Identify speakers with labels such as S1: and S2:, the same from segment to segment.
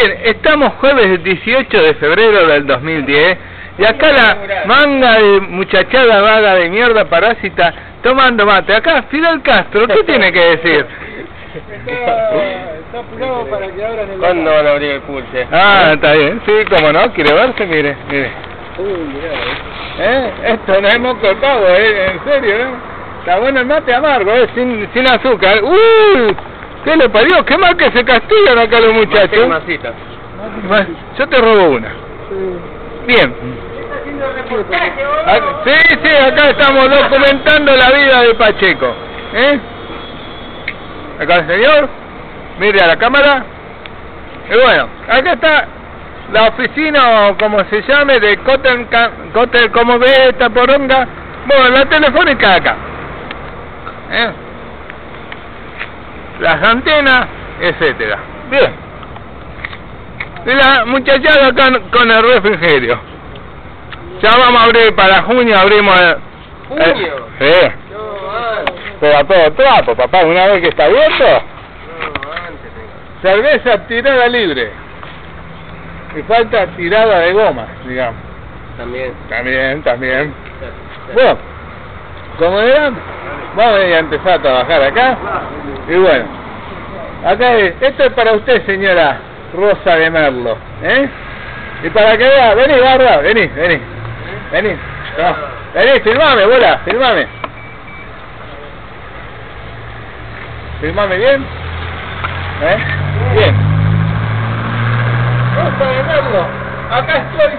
S1: Bien, estamos jueves 18 de febrero del 2010 y acá la manga de muchachada vaga de mierda parásita tomando mate. Acá Fidel Castro, ¿qué tiene que decir?
S2: Está apurado para que abran el...
S3: ¿Cuándo van a abrir el pulse?
S1: Ah, está bien, sí, cómo no, quiere verse, mire, mire. ¿Eh? Esto no hemos cortado, ¿eh? En serio, ¿eh? Está bueno el mate amargo, ¿eh? Sin, sin azúcar. ¡Uy! ¿Qué le parió? Qué mal que se castigan acá los muchachos.
S3: Masita.
S1: Bueno, Yo te robo una. Bien. Sí, sí, acá estamos documentando la vida de Pacheco. ¿Eh? Acá el señor. Mire a la cámara. Y bueno, acá está la oficina, o como se llame, de Cotel, Cotel como ve esta poronga. Bueno, la telefónica acá. ¿Eh? Las antenas, etcétera. Bien. Y la muchachada acá con el refrigerio. Ya vamos a abrir para junio, abrimos el...
S3: ¿Junio?
S1: Eh. Pero a todo trapo, papá, una vez que está abierto,
S3: antes
S1: cerveza tirada libre. Y falta tirada de goma, digamos.
S3: También.
S1: También, también. Bueno, como verán, vamos a empezar a trabajar acá. Y bueno, acá es, esto es para usted, señora Rosa de Merlo. ¿eh? Y para que vea, vení, barra, vení, vení. Vení, no, vení, filmame, bola, filmame. Filmame bien. ¿Eh? Bien. Rosa de Merlo, acá estoy.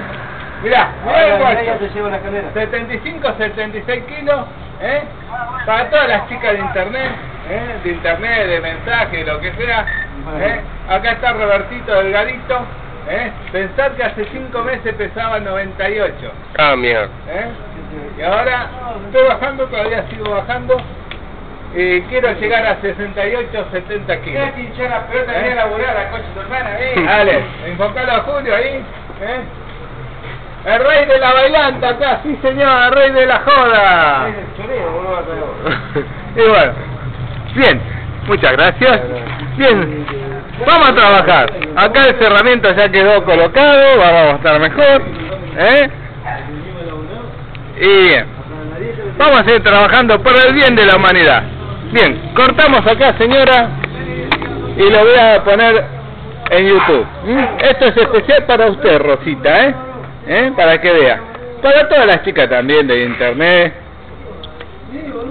S1: Mirá, mirá el guacho.
S2: llevo la escalera.
S1: 75, 76 kilos, ¿eh? Para todas las chicas de internet, ¿eh? De internet, de mensaje, lo que sea, ¿eh? Acá está Robertito Delgadito, ¿eh? Pensar que hace 5 meses pesaba 98,
S3: Ah, mierda.
S1: ¿eh? Y ahora estoy bajando, todavía sigo bajando, y quiero llegar a 68, 70 kilos.
S2: Que hinchar la pelota, venía a laburar la coche de tu hermana, eh.
S1: Dale, enfocalo a Julio ahí, ¿eh? El rey de la bailanta acá, sí señor, el rey de la joda.
S2: El choreo, boludo,
S1: y bueno, bien, muchas gracias. Bien, vamos a trabajar. Acá el cerramiento ya quedó colocado, vamos a estar mejor. ¿eh? Y bien, vamos a seguir trabajando por el bien de la humanidad. Bien, cortamos acá, señora, y lo voy a poner en YouTube. ¿m? Esto es especial para usted, Rosita, ¿eh? ¿eh? Para que vea. Para todas las chicas también de internet,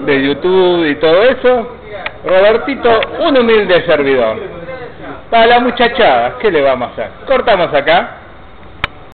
S1: de YouTube y todo eso. Robertito, un humilde servidor. Para la muchachada, ¿qué le vamos a hacer? Cortamos acá.